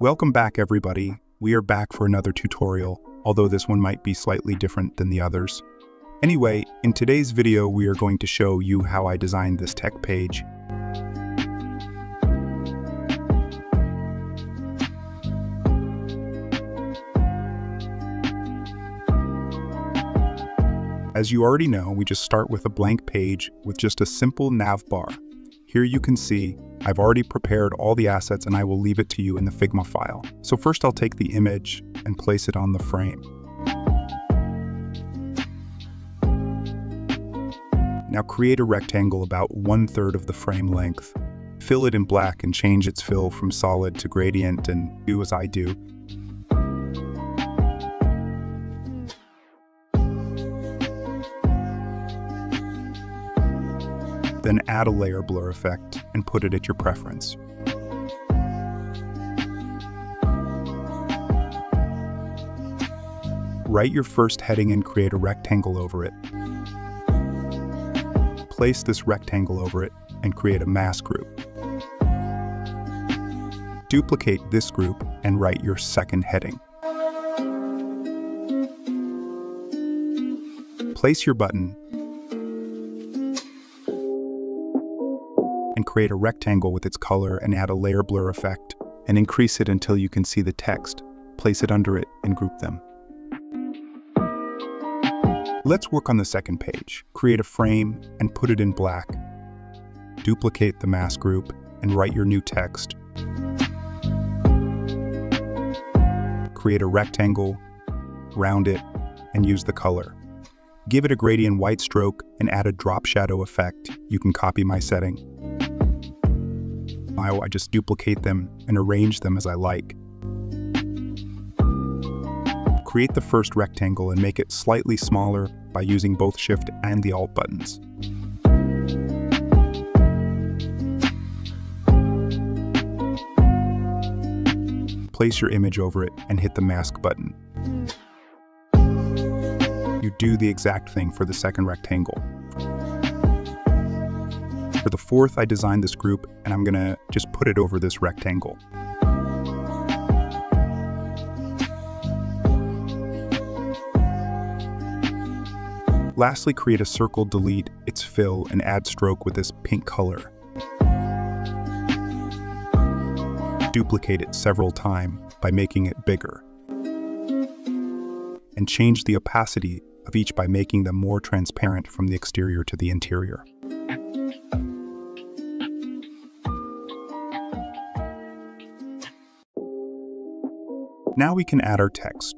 Welcome back everybody. We are back for another tutorial, although this one might be slightly different than the others. Anyway, in today's video we are going to show you how I designed this tech page. As you already know, we just start with a blank page with just a simple nav bar. Here you can see I've already prepared all the assets and I will leave it to you in the Figma file. So first I'll take the image and place it on the frame. Now create a rectangle about one third of the frame length. Fill it in black and change its fill from solid to gradient and do as I do. Then add a layer blur effect and put it at your preference. Write your first heading and create a rectangle over it. Place this rectangle over it and create a mask group. Duplicate this group and write your second heading. Place your button create a rectangle with its color and add a layer blur effect and increase it until you can see the text. Place it under it and group them. Let's work on the second page. Create a frame and put it in black. Duplicate the mask group and write your new text. Create a rectangle, round it, and use the color. Give it a gradient white stroke and add a drop shadow effect. You can copy my setting. I just duplicate them and arrange them as I like. Create the first rectangle and make it slightly smaller by using both Shift and the Alt buttons. Place your image over it and hit the mask button. You do the exact thing for the second rectangle. For the fourth, I designed this group and I'm gonna just put it over this rectangle. Lastly, create a circle, delete its fill, and add stroke with this pink color. Duplicate it several times by making it bigger. And change the opacity of each by making them more transparent from the exterior to the interior. Now we can add our text.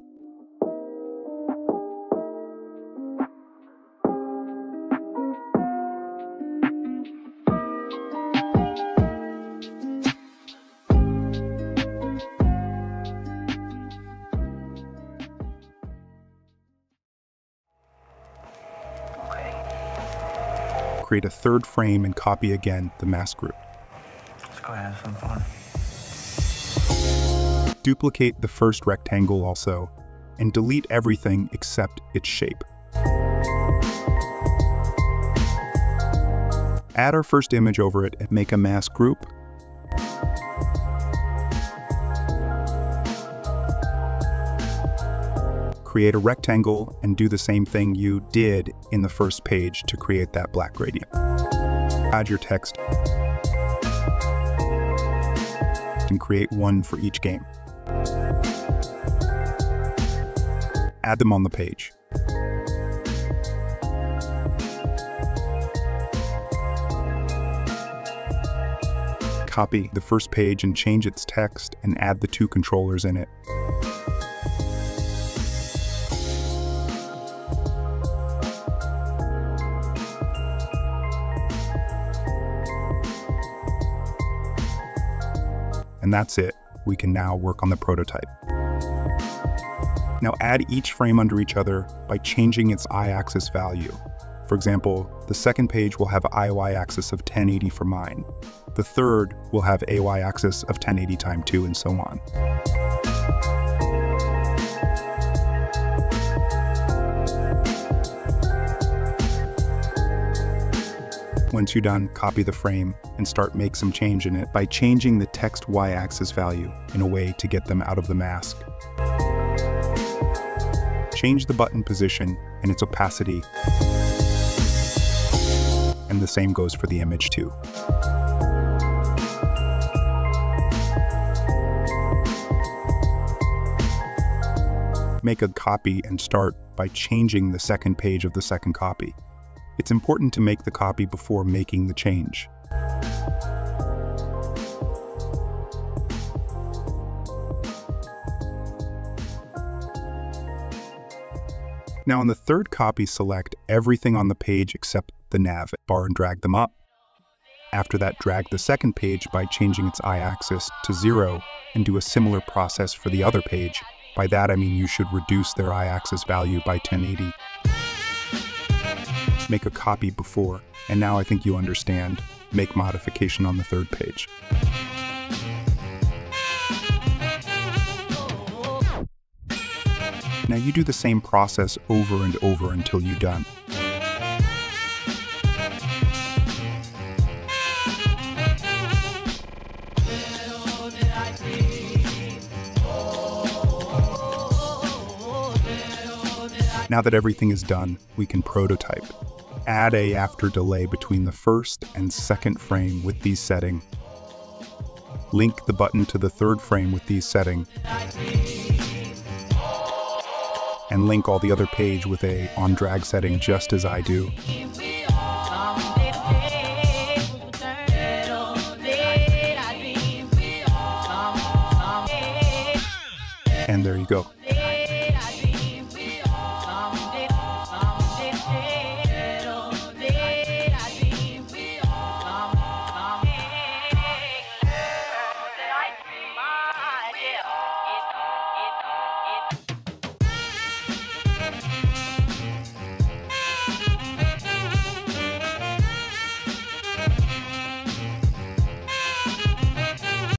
Create a third frame and copy again the mask group. Let's go have some fun duplicate the first rectangle also, and delete everything except its shape. Add our first image over it and make a mask group. Create a rectangle and do the same thing you did in the first page to create that black gradient. Add your text and create one for each game. Add them on the page. Copy the first page and change its text and add the two controllers in it. And that's it. We can now work on the prototype. Now add each frame under each other by changing its y-axis value. For example, the second page will have IY axis of 1080 for mine. The third will have AY axis of 1080 times 2 and so on. Once you're done, copy the frame and start make some change in it by changing the text y-axis value in a way to get them out of the mask. Change the button position and its opacity. And the same goes for the image too. Make a copy and start by changing the second page of the second copy. It's important to make the copy before making the change. Now on the third copy, select everything on the page except the nav bar and drag them up. After that, drag the second page by changing its y-axis to zero and do a similar process for the other page. By that I mean you should reduce their y-axis value by 1080. Make a copy before, and now I think you understand. Make modification on the third page. Now you do the same process over and over until you're done. Now that everything is done, we can prototype. Add a after delay between the first and second frame with these setting. Link the button to the third frame with these setting. And link all the other page with a on drag setting just as I do. And there you go.